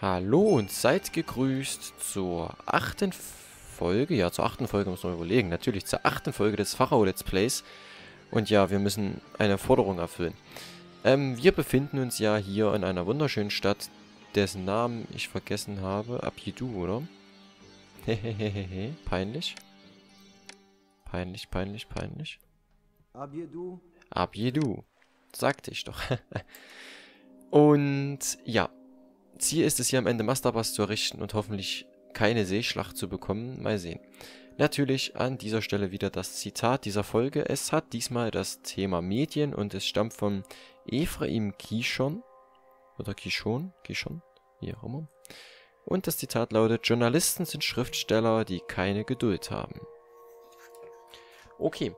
Hallo und seid gegrüßt zur achten Folge, ja zur achten Folge muss man überlegen, natürlich zur achten Folge des Pharao Let's Plays. Und ja, wir müssen eine Forderung erfüllen. Ähm, wir befinden uns ja hier in einer wunderschönen Stadt, dessen Namen ich vergessen habe. Abidu, oder? Hehehehe, peinlich. Peinlich, peinlich, peinlich. Abjedu? Abjedu, sagte ich doch. und ja, Ziel ist es hier am Ende Masterbus zu errichten und hoffentlich keine Seeschlacht zu bekommen. Mal sehen. Natürlich an dieser Stelle wieder das Zitat dieser Folge. Es hat diesmal das Thema Medien und es stammt von Ephraim Kishon. Oder Kishon? Kishon? Wie auch immer. Und das Zitat lautet, Journalisten sind Schriftsteller, die keine Geduld haben. Okay.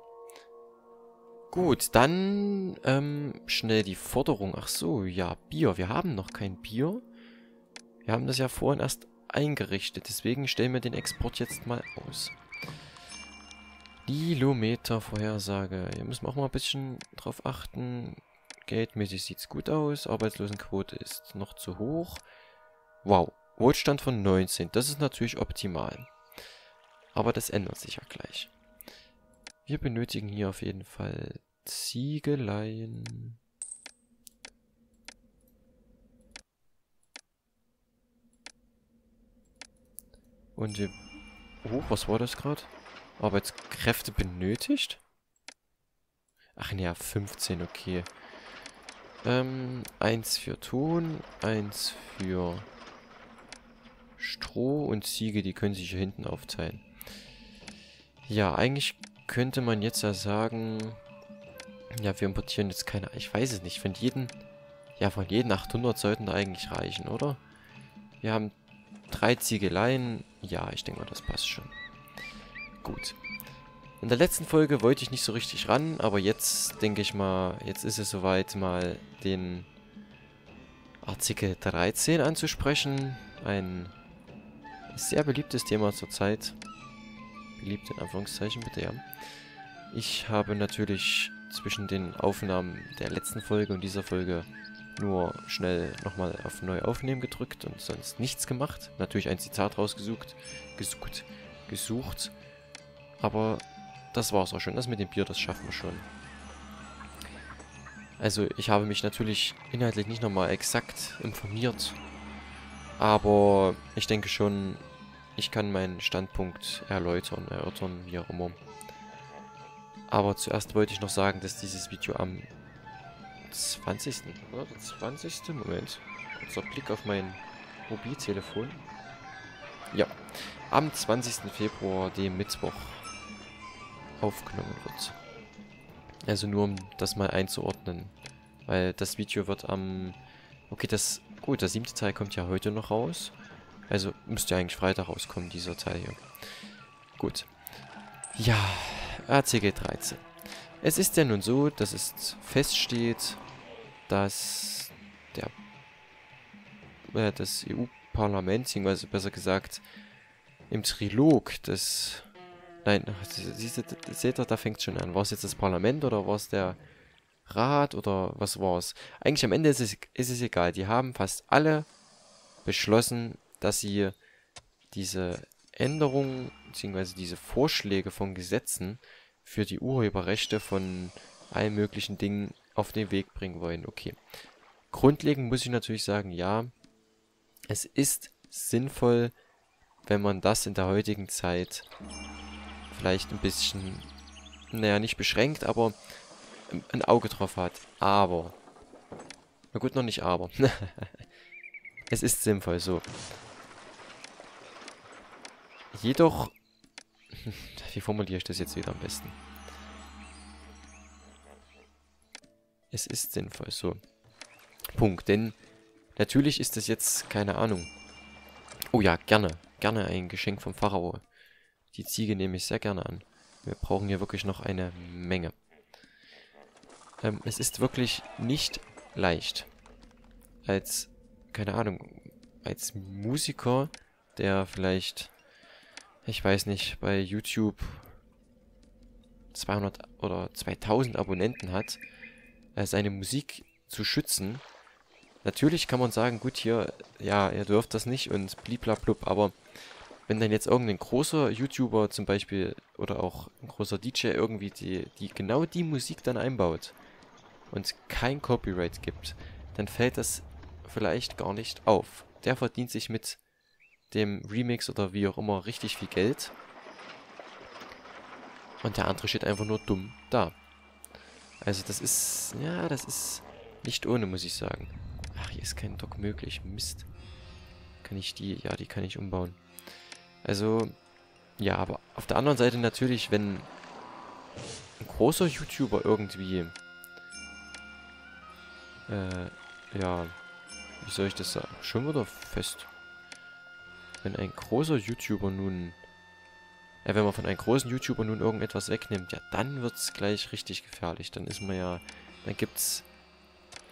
Gut, dann ähm, schnell die Forderung. Ach so, ja, Bier. Wir haben noch kein Bier. Wir haben das ja vorhin erst eingerichtet, deswegen stellen wir den Export jetzt mal aus. Kilometervorhersage. Hier müssen wir auch mal ein bisschen drauf achten. Geldmäßig sieht es gut aus. Arbeitslosenquote ist noch zu hoch. Wow. Wohlstand von 19. Das ist natürlich optimal. Aber das ändert sich ja gleich. Wir benötigen hier auf jeden Fall Ziegeleien. Und wir... Oh, was war das gerade? Arbeitskräfte benötigt? Ach ja, 15, okay. Ähm, eins für Ton, eins für Stroh und Ziege, die können sich hier hinten aufteilen. Ja, eigentlich könnte man jetzt ja sagen... Ja, wir importieren jetzt keine... Ich weiß es nicht, von jedem... Ja, von jedem 800 sollten da eigentlich reichen, oder? Wir haben drei Ziegeleien, ja, ich denke mal, das passt schon. Gut. In der letzten Folge wollte ich nicht so richtig ran, aber jetzt denke ich mal, jetzt ist es soweit, mal den Artikel 13 anzusprechen. Ein sehr beliebtes Thema zurzeit. Beliebt in Anführungszeichen bitte, ja. Ich habe natürlich zwischen den Aufnahmen der letzten Folge und dieser Folge nur schnell nochmal auf Neu aufnehmen gedrückt und sonst nichts gemacht. Natürlich ein Zitat rausgesucht, gesucht, gesucht. Aber das war's auch schon. Das mit dem Bier, das schaffen wir schon. Also ich habe mich natürlich inhaltlich nicht nochmal exakt informiert. Aber ich denke schon, ich kann meinen Standpunkt erläutern, erörtern, wie auch immer. Aber zuerst wollte ich noch sagen, dass dieses Video am 20. oder? Der 20. Moment. Kurzer Blick auf mein Mobiltelefon. Ja. Am 20. Februar, dem Mittwoch, aufgenommen wird. Also nur um das mal einzuordnen. Weil das Video wird am... Okay, das... Gut, der siebte Teil kommt ja heute noch raus. Also müsste ja eigentlich Freitag rauskommen, dieser Teil hier. Gut. Ja, ACG 13. Es ist ja nun so, dass es feststeht, dass der äh, das EU-Parlament, beziehungsweise besser gesagt im Trilog des Nein, siehst du, seht ihr, da fängt es schon an. War es jetzt das Parlament oder war es der Rat oder was war es? Eigentlich am Ende ist es, ist es egal. Die haben fast alle beschlossen, dass sie diese Änderungen bzw. diese Vorschläge von Gesetzen für die Urheberrechte von allen möglichen Dingen auf den Weg bringen wollen. Okay. Grundlegend muss ich natürlich sagen, ja, es ist sinnvoll, wenn man das in der heutigen Zeit vielleicht ein bisschen, naja, nicht beschränkt, aber ein Auge drauf hat. Aber, na gut, noch nicht aber. es ist sinnvoll, so. Jedoch, wie formuliere ich das jetzt wieder am besten? Es ist sinnvoll, so. Punkt, denn natürlich ist das jetzt, keine Ahnung. Oh ja, gerne, gerne ein Geschenk vom Pharao. Die Ziege nehme ich sehr gerne an. Wir brauchen hier wirklich noch eine Menge. Ähm, es ist wirklich nicht leicht, als, keine Ahnung, als Musiker, der vielleicht, ich weiß nicht, bei YouTube 200 oder 2000 Abonnenten hat, äh, seine Musik zu schützen, natürlich kann man sagen, gut, hier, ja, ihr dürft das nicht und bliblablub, aber wenn dann jetzt irgendein großer YouTuber zum Beispiel oder auch ein großer DJ irgendwie die, die genau die Musik dann einbaut und kein Copyright gibt, dann fällt das vielleicht gar nicht auf. Der verdient sich mit dem Remix oder wie auch immer richtig viel Geld. Und der andere steht einfach nur dumm da. Also das ist, ja, das ist nicht ohne, muss ich sagen. Ach, hier ist kein Dock möglich. Mist. Kann ich die, ja, die kann ich umbauen. Also, ja, aber auf der anderen Seite natürlich, wenn ein großer YouTuber irgendwie, äh, ja, wie soll ich das sagen? Schon wieder fest. Wenn ein großer YouTuber nun, äh, wenn man von einem großen YouTuber nun irgendetwas wegnimmt, ja, dann wird es gleich richtig gefährlich. Dann ist man ja, dann gibt's,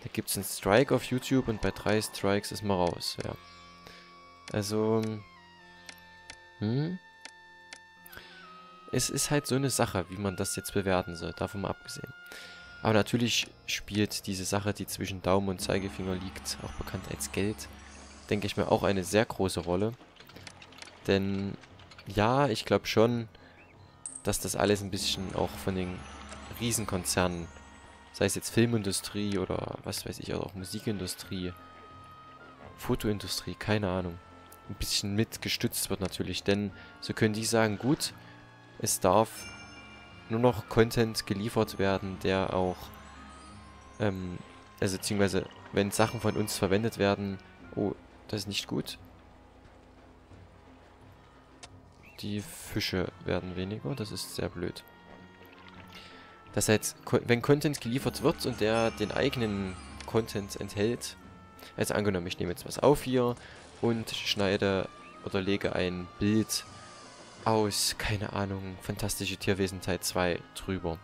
da gibt's einen Strike auf YouTube und bei drei Strikes ist man raus, ja. Also, hm? Es ist halt so eine Sache, wie man das jetzt bewerten soll, davon mal abgesehen. Aber natürlich spielt diese Sache, die zwischen Daumen und Zeigefinger liegt, auch bekannt als Geld, denke ich mir auch eine sehr große Rolle. Denn ja, ich glaube schon, dass das alles ein bisschen auch von den Riesenkonzernen, sei es jetzt Filmindustrie oder was weiß ich, auch Musikindustrie, Fotoindustrie, keine Ahnung, ein bisschen mit gestützt wird natürlich. Denn so können die sagen, gut, es darf nur noch Content geliefert werden, der auch, ähm, also beziehungsweise, wenn Sachen von uns verwendet werden, oh, das ist nicht gut. Die Fische werden weniger, das ist sehr blöd. Das heißt, wenn Content geliefert wird und der den eigenen Content enthält, also angenommen, ich nehme jetzt was auf hier und schneide oder lege ein Bild aus, keine Ahnung, Fantastische Tierwesen Teil 2 drüber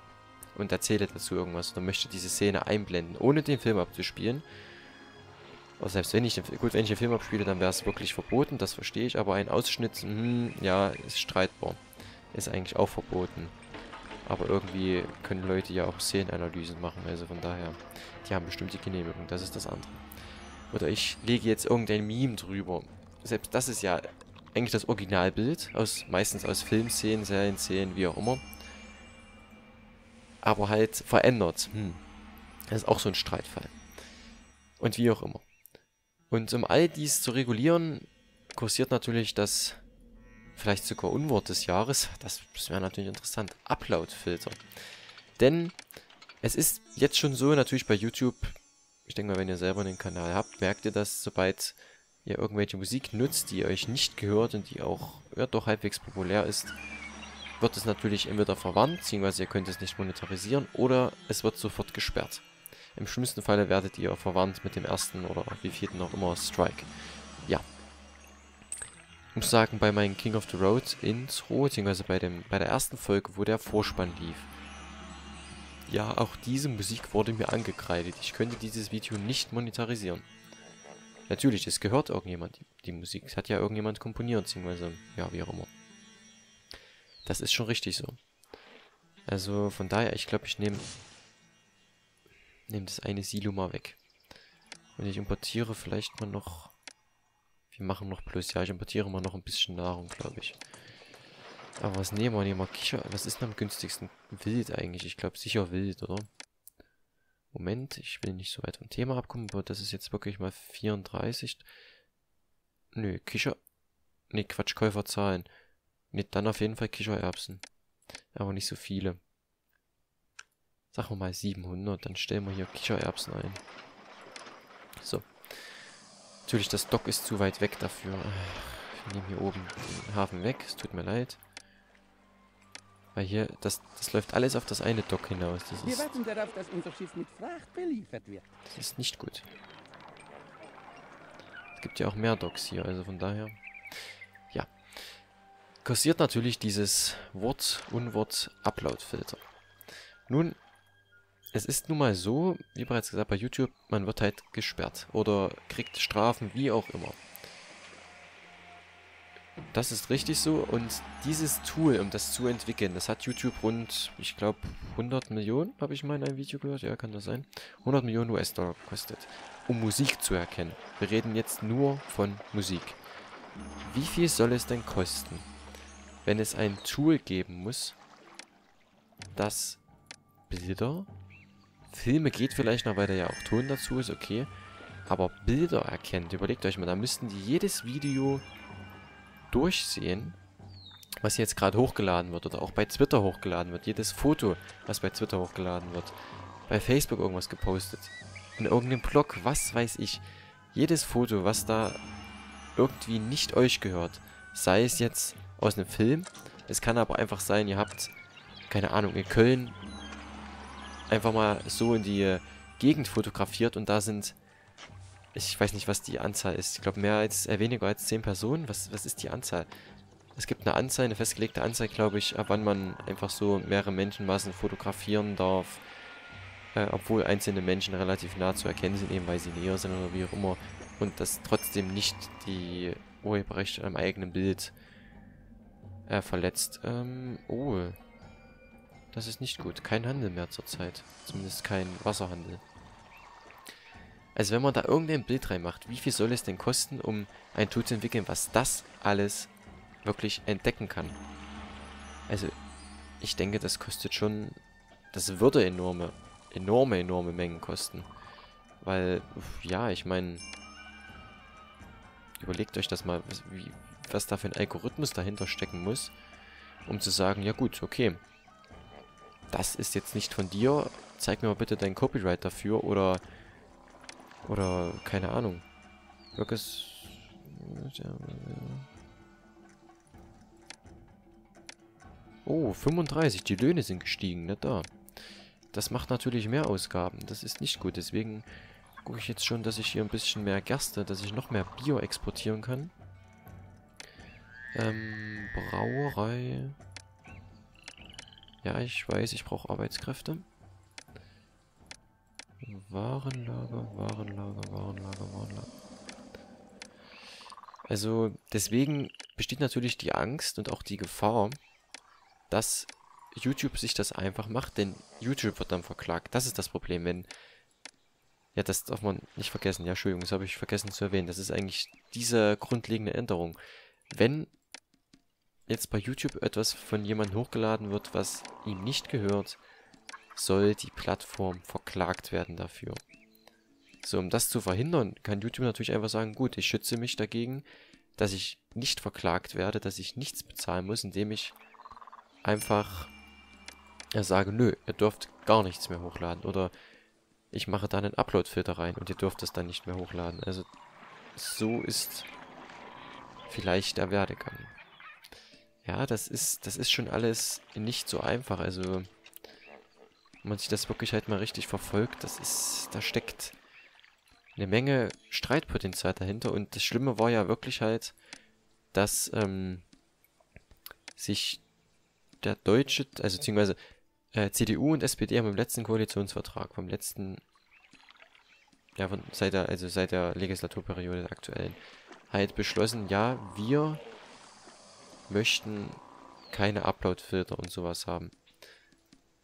und erzähle dazu irgendwas oder möchte diese Szene einblenden, ohne den Film abzuspielen. Aber selbst wenn ich, gut, wenn ich den Film abspiele, dann wäre es wirklich verboten, das verstehe ich, aber ein Ausschnitt, hm, ja, ist streitbar. Ist eigentlich auch verboten. Aber irgendwie können Leute ja auch Szenenanalysen machen, also von daher, die haben bestimmt die Genehmigung, das ist das andere. Oder ich lege jetzt irgendein Meme drüber. Selbst das ist ja eigentlich das Originalbild, aus, meistens aus Filmszenen, Serienszenen, wie auch immer. Aber halt verändert. Hm. Das ist auch so ein Streitfall. Und wie auch immer. Und um all dies zu regulieren, kursiert natürlich das vielleicht sogar Unwort des Jahres, das, das wäre natürlich interessant, Upload-Filter. Denn es ist jetzt schon so, natürlich bei YouTube, ich denke mal, wenn ihr selber einen Kanal habt, merkt ihr das, sobald ihr irgendwelche Musik nutzt, die euch nicht gehört und die auch ja, doch halbwegs populär ist, wird es natürlich entweder verwandt, beziehungsweise ihr könnt es nicht monetarisieren, oder es wird sofort gesperrt. Im schlimmsten Falle werdet ihr verwandt mit dem ersten oder wie vierten auch immer Strike. Ja. Ich muss sagen, bei meinem King of the Road Intro, beziehungsweise bei, dem, bei der ersten Folge, wo der Vorspann lief, ja, auch diese Musik wurde mir angekreidet. Ich könnte dieses Video nicht monetarisieren. Natürlich, es gehört irgendjemand, die, die Musik. Es hat ja irgendjemand komponiert, beziehungsweise, ja, wie auch immer. Das ist schon richtig so. Also, von daher, ich glaube, ich nehme nehm das eine Silo mal weg. Und ich importiere vielleicht mal noch... Wir machen noch plus, ja, ich importiere mal noch ein bisschen Nahrung, glaube ich. Aber was nehmen wir? Nehmen wir Kicher... Was ist denn am günstigsten? Wild eigentlich. Ich glaube sicher wild, oder? Moment, ich will nicht so weit vom Thema abkommen, aber das ist jetzt wirklich mal 34. Nö, Kicher... Ne, Quatsch, Käuferzahlen. Ne, dann auf jeden Fall Kichererbsen. Aber nicht so viele. Sagen wir mal 700, dann stellen wir hier Kichererbsen ein. So. Natürlich, das Dock ist zu weit weg dafür. Ich nehme hier oben den Hafen weg, es tut mir leid. Weil hier, das, das läuft alles auf das eine Dock hinaus. Das ist, Wir warten darauf, dass unser Schiff mit Fracht beliefert wird. Das ist nicht gut. Es gibt ja auch mehr Docks hier, also von daher. Ja. Kursiert natürlich dieses Wort, Unwort, Upload-Filter. Nun, es ist nun mal so, wie bereits gesagt, bei YouTube, man wird halt gesperrt oder kriegt Strafen, wie auch immer. Das ist richtig so. Und dieses Tool, um das zu entwickeln, das hat YouTube rund, ich glaube, 100 Millionen, habe ich mal in einem Video gehört. Ja, kann das sein? 100 Millionen US-Dollar gekostet, um Musik zu erkennen. Wir reden jetzt nur von Musik. Wie viel soll es denn kosten, wenn es ein Tool geben muss, das Bilder, Filme geht vielleicht noch, weil da ja auch Ton dazu ist, okay, aber Bilder erkennt. Überlegt euch mal, da müssten die jedes Video durchsehen, was jetzt gerade hochgeladen wird oder auch bei Twitter hochgeladen wird. Jedes Foto, was bei Twitter hochgeladen wird. Bei Facebook irgendwas gepostet. In irgendeinem Blog, was weiß ich. Jedes Foto, was da irgendwie nicht euch gehört. Sei es jetzt aus einem Film. Es kann aber einfach sein, ihr habt, keine Ahnung, in Köln einfach mal so in die Gegend fotografiert und da sind ich weiß nicht, was die Anzahl ist. Ich glaube, mehr als, äh, weniger als 10 Personen. Was, was ist die Anzahl? Es gibt eine Anzahl, eine festgelegte Anzahl, glaube ich, ab wann man einfach so mehrere Menschenmassen fotografieren darf. Äh, obwohl einzelne Menschen relativ nah zu erkennen sind, eben weil sie näher sind oder wie auch immer. Und das trotzdem nicht die Urheberrechte am eigenen Bild äh, verletzt. Ähm, oh. Das ist nicht gut. Kein Handel mehr zurzeit. Zumindest kein Wasserhandel. Also wenn man da irgendein Bild reinmacht, wie viel soll es denn kosten, um ein Tool zu entwickeln, was das alles wirklich entdecken kann? Also ich denke, das kostet schon, das würde enorme, enorme, enorme Mengen kosten. Weil, ja, ich meine, überlegt euch das mal, was, wie, was da für ein Algorithmus dahinter stecken muss, um zu sagen, ja gut, okay, das ist jetzt nicht von dir, zeig mir mal bitte dein Copyright dafür oder oder, keine Ahnung. Wirklich... Oh, 35. Die Löhne sind gestiegen, ne? Da. Das macht natürlich mehr Ausgaben. Das ist nicht gut. Deswegen gucke ich jetzt schon, dass ich hier ein bisschen mehr Gerste, dass ich noch mehr Bio exportieren kann. Ähm, Brauerei. Ja, ich weiß, ich brauche Arbeitskräfte. Warenlager, Warenlager, Warenlager, Warenlager. Also deswegen besteht natürlich die Angst und auch die Gefahr, dass YouTube sich das einfach macht, denn YouTube wird dann verklagt. Das ist das Problem, wenn... Ja, das darf man nicht vergessen. Ja, Entschuldigung, das habe ich vergessen zu erwähnen. Das ist eigentlich diese grundlegende Änderung. Wenn jetzt bei YouTube etwas von jemandem hochgeladen wird, was ihm nicht gehört, soll die Plattform verklagt werden dafür. So, um das zu verhindern, kann YouTube natürlich einfach sagen, gut, ich schütze mich dagegen, dass ich nicht verklagt werde, dass ich nichts bezahlen muss, indem ich einfach sage, nö, ihr dürft gar nichts mehr hochladen. Oder ich mache da einen Upload-Filter rein und ihr dürft das dann nicht mehr hochladen. Also so ist vielleicht der Werdegang. Ja, das ist, das ist schon alles nicht so einfach. Also wenn man sich das wirklich halt mal richtig verfolgt, das ist, da steckt eine Menge Streitpotenzial dahinter. Und das Schlimme war ja wirklich halt, dass ähm, sich der deutsche, also beziehungsweise äh, CDU und SPD haben im letzten Koalitionsvertrag, vom letzten, ja, von, seit der, also seit der Legislaturperiode der aktuellen, halt beschlossen, ja, wir möchten keine Upload-Filter und sowas haben.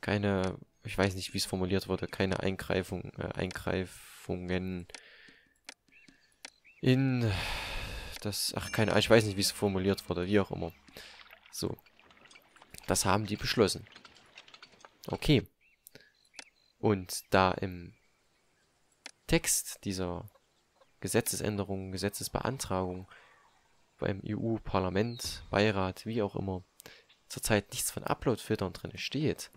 Keine ich weiß nicht, wie es formuliert wurde, keine Eingreifung, äh, Eingreifungen in das, ach, keine ich weiß nicht, wie es formuliert wurde, wie auch immer. So. Das haben die beschlossen. Okay. Und da im Text dieser Gesetzesänderung, Gesetzesbeantragung beim EU-Parlament, Beirat, wie auch immer, zurzeit nichts von Upload-Filtern drin steht,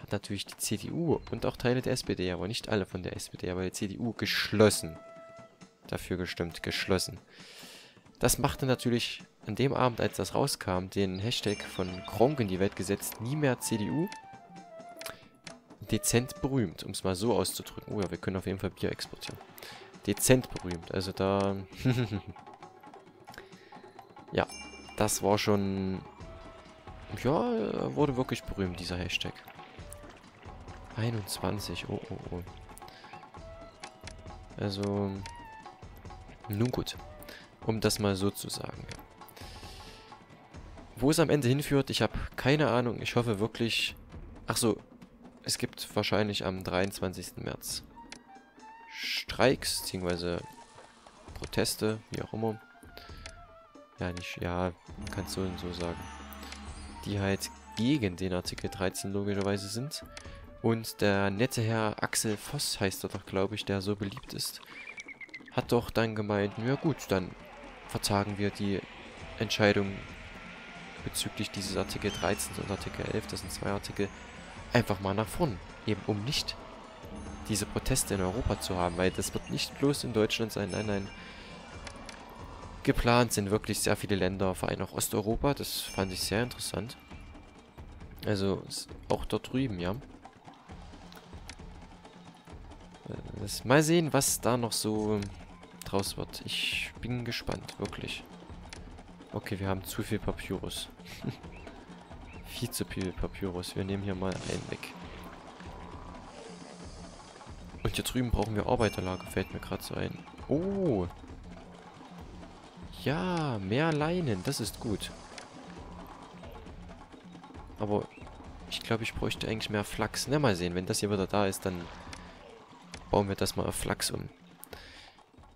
hat natürlich die CDU und auch Teile der SPD, aber nicht alle von der SPD, aber die CDU geschlossen dafür gestimmt, geschlossen. Das machte natürlich an dem Abend, als das rauskam, den Hashtag von Kronk in die Welt gesetzt, nie mehr CDU. Dezent berühmt, um es mal so auszudrücken. Oh ja, wir können auf jeden Fall Bier exportieren. Dezent berühmt, also da... ja, das war schon... Ja, wurde wirklich berühmt, dieser Hashtag. 21, oh, oh, oh. Also, nun gut. Um das mal so zu sagen. Wo es am Ende hinführt, ich habe keine Ahnung. Ich hoffe wirklich... Ach so, es gibt wahrscheinlich am 23. März Streiks, beziehungsweise Proteste, wie auch immer. Ja, nicht, ja, kannst du so sagen. Die halt gegen den Artikel 13 logischerweise sind. Und der nette Herr Axel Voss heißt er doch, glaube ich, der so beliebt ist, hat doch dann gemeint, ja gut, dann vertagen wir die Entscheidung bezüglich dieses Artikel 13 und Artikel 11, das sind zwei Artikel, einfach mal nach vorn. Eben um nicht diese Proteste in Europa zu haben, weil das wird nicht bloß in Deutschland sein, nein, nein. Geplant sind wirklich sehr viele Länder, vor allem auch Osteuropa, das fand ich sehr interessant. Also auch dort drüben, ja. Äh, mal sehen, was da noch so draus wird. Ich bin gespannt, wirklich. Okay, wir haben zu viel Papyrus. viel zu viel Papyrus. Wir nehmen hier mal einen weg. Und hier drüben brauchen wir Arbeiterlager, fällt mir gerade so ein. Oh. Ja, mehr Leinen, das ist gut. Aber ich glaube, ich bräuchte eigentlich mehr Flachs. Na, mal sehen, wenn das hier wieder da ist, dann bauen wir das mal auf Flachs um.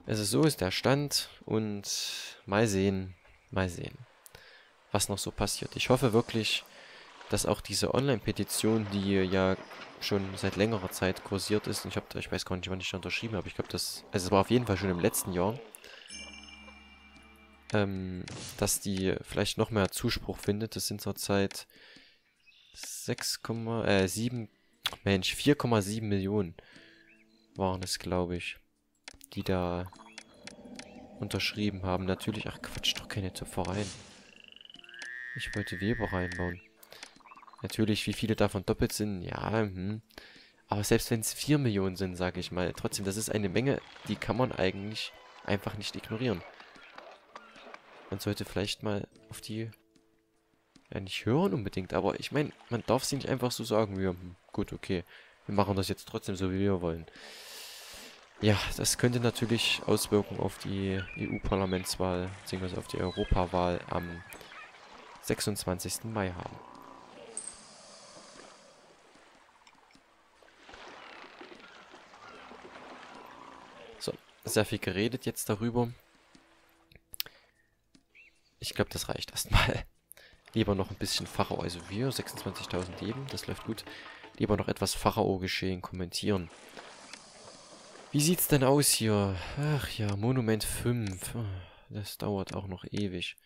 Also so ist der Stand und mal sehen, mal sehen, was noch so passiert. Ich hoffe wirklich, dass auch diese Online-Petition, die ja schon seit längerer Zeit kursiert ist, und ich, hab, ich weiß gar nicht, wann ich da unterschrieben habe, ich glaube, das, also es war auf jeden Fall schon im letzten Jahr, ähm, dass die vielleicht noch mehr Zuspruch findet. Das sind zurzeit 6,7, äh, 7, Mensch, 4,7 Millionen waren es, glaube ich, die da unterschrieben haben. Natürlich, ach Quatsch, doch keine Töpfereien. Ich wollte Weber reinbauen. Natürlich, wie viele davon doppelt sind, ja, hm. Aber selbst wenn es 4 Millionen sind, sage ich mal, trotzdem, das ist eine Menge, die kann man eigentlich einfach nicht ignorieren. Man sollte vielleicht mal auf die... Ja, nicht hören unbedingt, aber ich meine, man darf sie nicht einfach so sagen, wir, hm, gut, okay, wir machen das jetzt trotzdem so, wie wir wollen. Ja, das könnte natürlich Auswirkungen auf die EU-Parlamentswahl, beziehungsweise auf die Europawahl am 26. Mai haben. So, sehr viel geredet jetzt darüber. Ich glaube, das reicht erstmal. Lieber noch ein bisschen Pharao, also wir, 26.000 Leben, das läuft gut. Lieber noch etwas Pharao-Geschehen kommentieren. Wie sieht's denn aus hier? Ach ja, Monument 5. Das dauert auch noch ewig.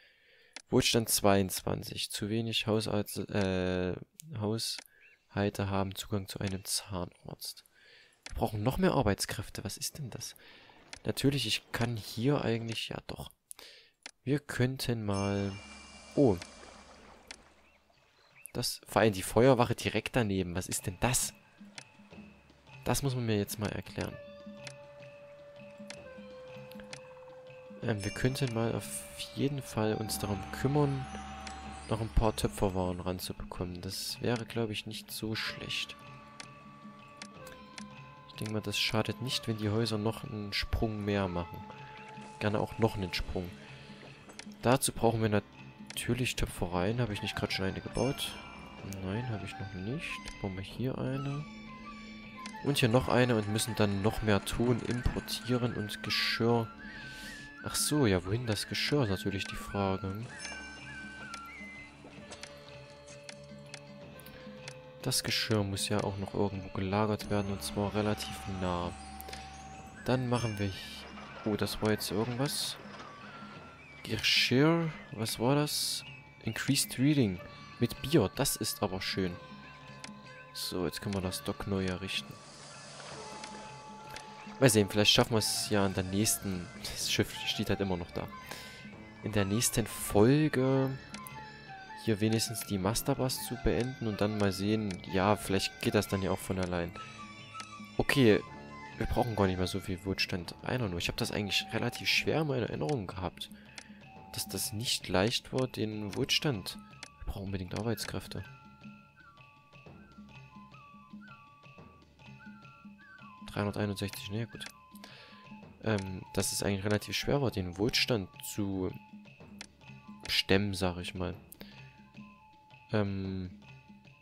Wohlstand 22. Zu wenig Hausarzt, äh, Haushalte haben Zugang zu einem Zahnarzt. Wir brauchen noch mehr Arbeitskräfte. Was ist denn das? Natürlich, ich kann hier eigentlich... Ja, doch. Wir könnten mal... Oh. Das... Vor allem die Feuerwache direkt daneben. Was ist denn das? Das muss man mir jetzt mal erklären. Ähm, wir könnten mal auf jeden Fall uns darum kümmern, noch ein paar Töpferwaren ranzubekommen. Das wäre, glaube ich, nicht so schlecht. Ich denke mal, das schadet nicht, wenn die Häuser noch einen Sprung mehr machen. Gerne auch noch einen Sprung. Dazu brauchen wir natürlich Töpfereien. Habe ich nicht gerade schon eine gebaut? Nein, habe ich noch nicht. Bauen wir hier eine. Und hier noch eine und müssen dann noch mehr Ton importieren und Geschirr Ach so, ja, wohin das Geschirr ist natürlich die Frage. Das Geschirr muss ja auch noch irgendwo gelagert werden und zwar relativ nah. Dann machen wir... Oh, das war jetzt irgendwas. Geschirr, was war das? Increased Reading mit Bier, das ist aber schön. So, jetzt können wir das Dock neu errichten. Mal sehen, vielleicht schaffen wir es ja in der nächsten... Das Schiff steht halt immer noch da. In der nächsten Folge hier wenigstens die Masterbus zu beenden und dann mal sehen, ja, vielleicht geht das dann ja auch von allein. Okay, wir brauchen gar nicht mehr so viel Wohlstand. Einer nur. Ich habe das eigentlich relativ schwer in meiner Erinnerung gehabt. Dass das nicht leicht war, den Wohlstand. Wir brauchen unbedingt Arbeitskräfte. 361, ne, gut. Ähm, dass es eigentlich relativ schwer war, den Wohlstand zu stemmen, sag ich mal. Ähm,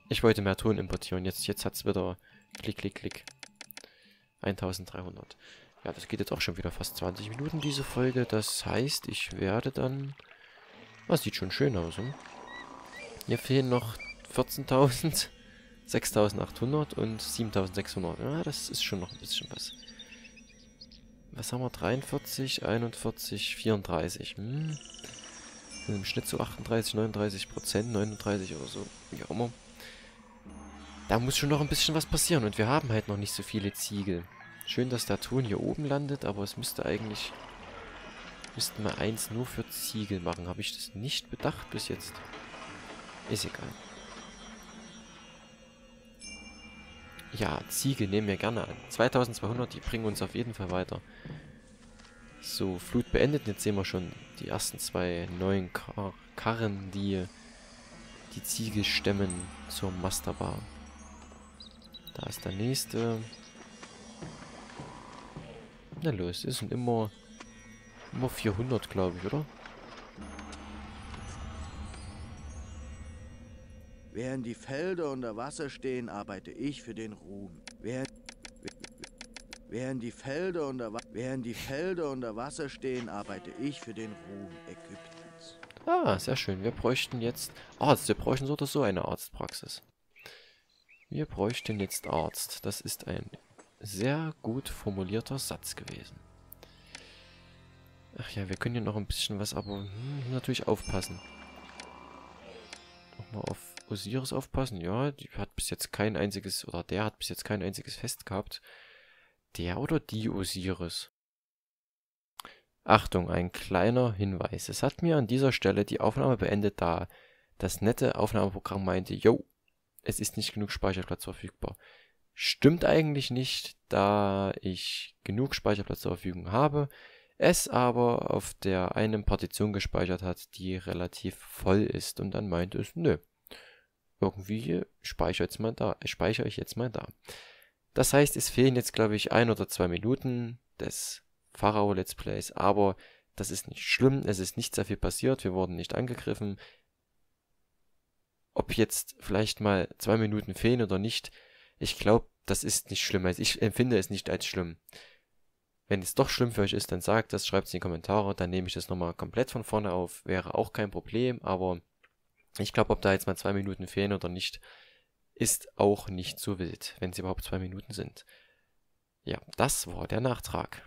ich wollte mehr Ton importieren. Jetzt, jetzt hat es wieder klick, klick, klick. 1300. Ja, das geht jetzt auch schon wieder fast 20 Minuten, diese Folge. Das heißt, ich werde dann... Das sieht schon schön aus, hm? Hier fehlen noch 14.000, 6.800 und 7.600. Ja, das ist schon noch ein bisschen was. Was haben wir? 43, 41, 34. Hm. Im Schnitt so 38, 39 Prozent, 39 oder so. Wie auch immer. Da muss schon noch ein bisschen was passieren. Und wir haben halt noch nicht so viele Ziegel. Schön, dass der Ton hier oben landet, aber es müsste eigentlich... Müssten wir eins nur für Ziegel machen. Habe ich das nicht bedacht bis jetzt? Ist egal. Ja, Ziegel nehmen wir gerne an. 2200, die bringen uns auf jeden Fall weiter. So, Flut beendet. Jetzt sehen wir schon die ersten zwei neuen Kar Karren, die die Ziegel stemmen zur Masterbar. Da ist der nächste. Na los, es sind immer, immer 400, glaube ich, oder? Während die Felder unter Wasser stehen, arbeite ich für den Ruhm. Während, während, die, Felder unter, während die Felder unter Wasser stehen, arbeite ich für den Ruhm Ägyptens. Ah, sehr schön. Wir bräuchten jetzt Arzt. Wir bräuchten so oder so eine Arztpraxis. Wir bräuchten jetzt Arzt. Das ist ein sehr gut formulierter Satz gewesen. Ach ja, wir können hier noch ein bisschen was, aber hm, natürlich aufpassen. Nochmal auf Osiris aufpassen. Ja, die hat bis jetzt kein einziges, oder der hat bis jetzt kein einziges Fest gehabt. Der oder die Osiris? Achtung, ein kleiner Hinweis. Es hat mir an dieser Stelle die Aufnahme beendet, da das nette Aufnahmeprogramm meinte, yo, es ist nicht genug Speicherplatz verfügbar. Stimmt eigentlich nicht, da ich genug Speicherplatz zur Verfügung habe, es aber auf der einen Partition gespeichert hat, die relativ voll ist und dann meinte es, nö, irgendwie speichere, jetzt mal da, speichere ich jetzt mal da. Das heißt, es fehlen jetzt, glaube ich, ein oder zwei Minuten des Pharao Let's Plays, aber das ist nicht schlimm, es ist nicht sehr viel passiert, wir wurden nicht angegriffen. Ob jetzt vielleicht mal zwei Minuten fehlen oder nicht, ich glaube, das ist nicht schlimm. Also ich empfinde es nicht als schlimm. Wenn es doch schlimm für euch ist, dann sagt das, schreibt es in die Kommentare, dann nehme ich das nochmal komplett von vorne auf. Wäre auch kein Problem, aber ich glaube, ob da jetzt mal zwei Minuten fehlen oder nicht, ist auch nicht so wild, wenn es überhaupt zwei Minuten sind. Ja, das war der Nachtrag.